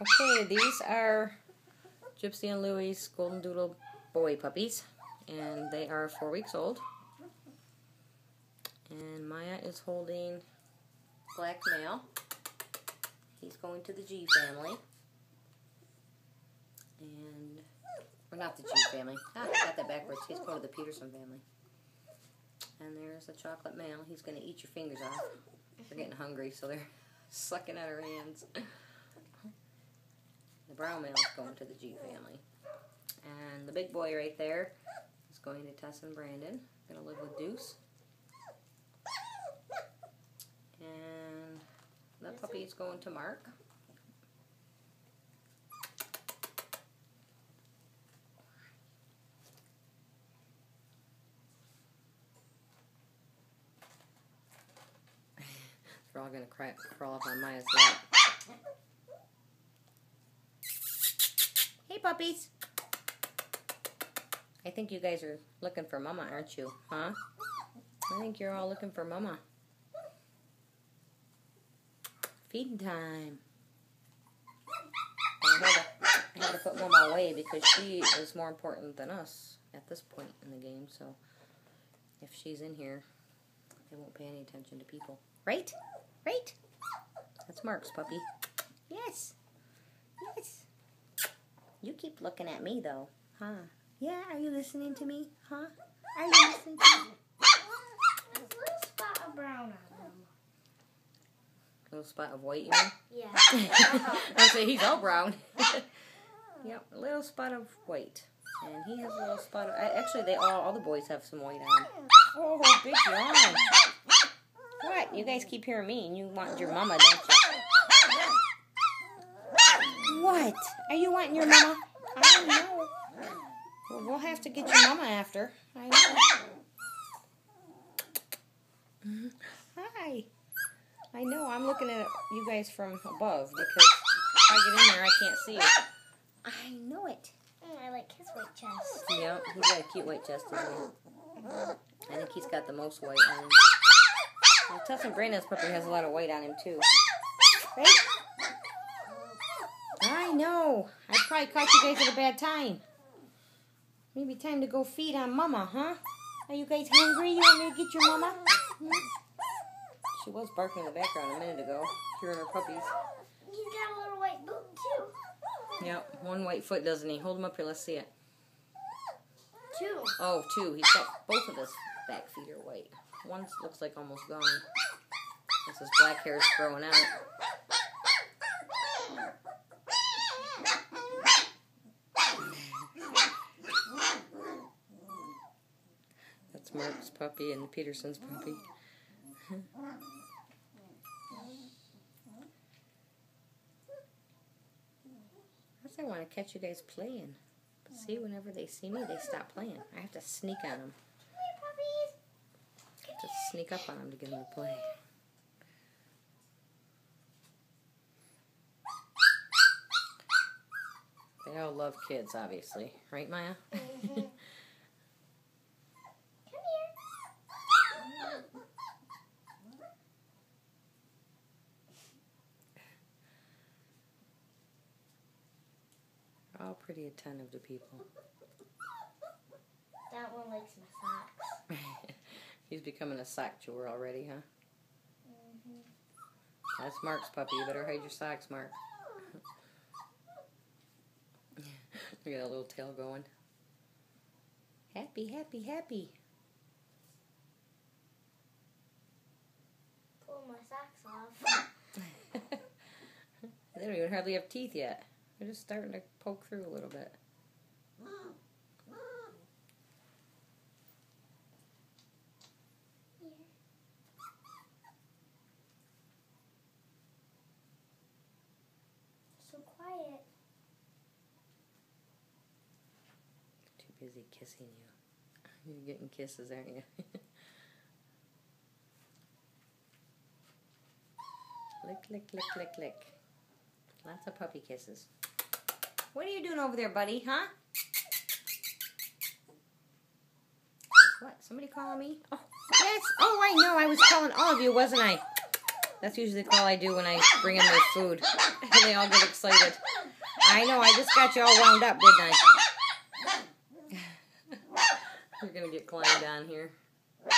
Okay, these are Gypsy and Louie's Golden Doodle boy puppies, and they are four weeks old. And Maya is holding Black Male. He's going to the G family. And, or not the G family. Ah, I got that backwards. He's going to the Peterson family. And there's a chocolate male. He's going to eat your fingers off. They're getting hungry, so they're sucking at her hands. The brown male is going to the G family. And the big boy right there is going to Tess and Brandon. Gonna live with Deuce. And the puppy is going to Mark. They're all gonna cry, crawl up on Maya's lap. Hey puppies! I think you guys are looking for Mama, aren't you? Huh? I think you're all looking for Mama. Feeding time. I had, to, I had to put Mama away because she is more important than us at this point in the game. So if she's in here, they won't pay any attention to people. Right? Right? That's Mark's puppy. Yes. Yes. You keep looking at me though, huh? Yeah, are you listening to me? Huh? Are you listening to me? A little spot of brown on him. little spot of white, you mean? Yeah. I say he's all brown. yep, a little spot of white. And he has a little spot of. Actually, they all all the boys have some white on. Oh, big yawn. What? You guys keep hearing me, and you want your mama, don't you? What? Are you wanting your mama? I don't know. Well, we'll have to get your mama after. I know. Hi. I know. I'm looking at you guys from above because if I get in there, I can't see you. I know it. I like his white chest. Yeah, he's got a cute white chest. Isn't he? I think he's got the most white on him. Well, Tess and Brandon's puppy has a lot of white on him too. Right? I know. I probably caught you guys at a bad time. Maybe time to go feed on Mama, huh? Are you guys hungry? You want me to get your Mama? Hmm? She was barking in the background a minute ago, hearing her puppies. He's got a little white boot too. Yep, one white foot, doesn't he? Hold him up here, let's see it. Two. Oh, two. He's got both of his back feet are white. One looks like almost gone. This his black hair's growing out. That's Mark's puppy and Peterson's puppy. I want to catch you guys playing. But see, whenever they see me, they stop playing. I have to sneak on them. Puppies. Just sneak up on them to get them to play. They all love kids, obviously. Right, Maya? Mm-hmm. All pretty attentive to people. That one likes my socks. He's becoming a sock chewer already, huh? Mhm. That's Mark's puppy. You better hide your socks, Mark. Look at that little tail going. Happy, happy, happy. Pull my socks off. they don't even hardly have teeth yet. They're just starting to poke through a little bit. So quiet. Too busy kissing you. You're getting kisses, aren't you? lick, lick, lick, lick, lick. Lots of puppy kisses. What are you doing over there, buddy? Huh? What? Somebody calling me? Oh, yes. Oh, I know. I was calling all of you, wasn't I? That's usually the call I do when I bring them their food. And they all get excited. I know, I just got you all wound up, didn't I? You're gonna get climbed on here.